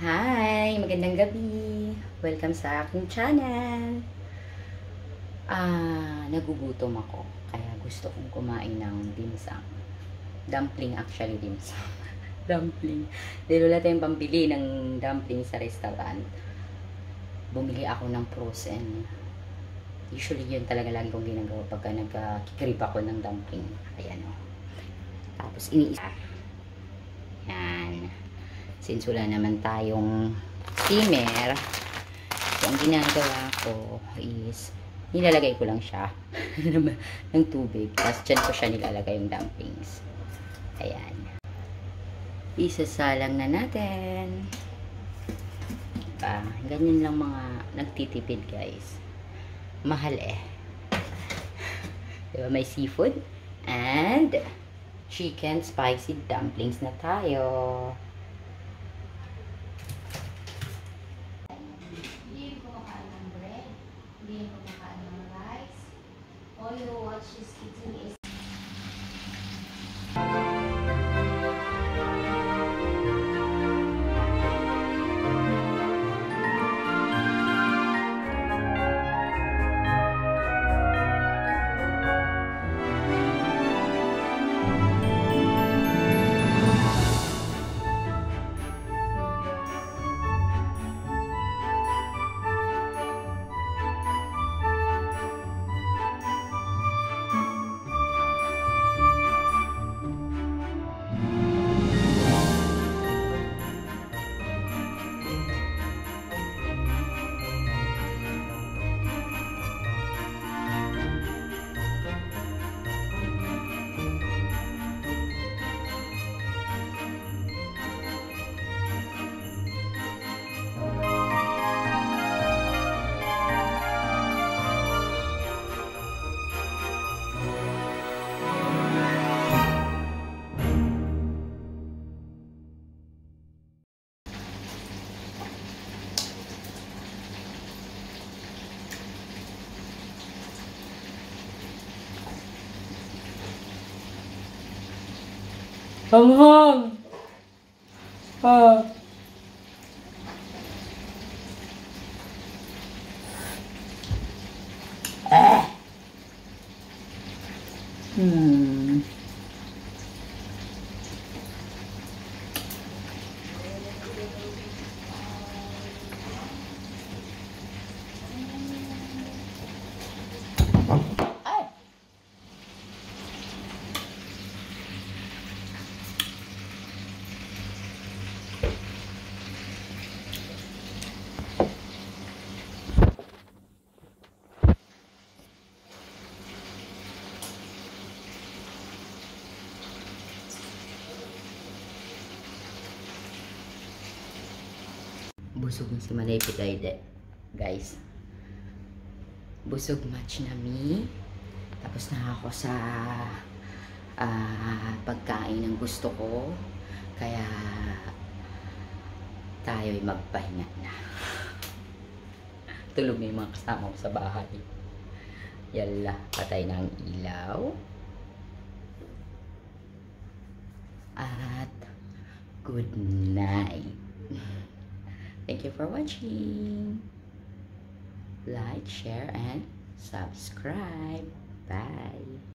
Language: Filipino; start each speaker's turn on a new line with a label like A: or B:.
A: Hi! Magandang gabi! Welcome sa aking channel! Ah, nagugutom ako. Kaya gusto kong kumain ng dimsum. Dumpling actually dimsum. dumpling. Dahil wala tayong pambili ng dumpling sa restaurant. Bumili ako ng frozen. Usually yun talaga lagi kong ginagawa pagka nagkikrib ako ng dumpling. Ayan o. Tapos iniisa. Yan. Since wala naman tayong steamer, so ang ginagawa ko is nilalagay ko lang siya ng tubig. Tapos dyan ko siya nilalagay yung dumplings. Ayan. Isasalang na natin. Diba? Ganyan lang mga nagtitipid guys. Mahal eh. Diba may seafood? And chicken spicy dumplings na tayo.
B: All you watch is eating is
A: Hanghang! Ah. Ah. Hmm. Busog na si Malaypit Aide. Guys. Busog match na mi. Tapos na ako sa ah, pagkain ng gusto ko. Kaya tayo'y magpahinga na. Tulog na yung mga kasama ko sa bahay. Yala, patay na ang ilaw. At good night. Thank you for watching. Like, share, and subscribe. Bye.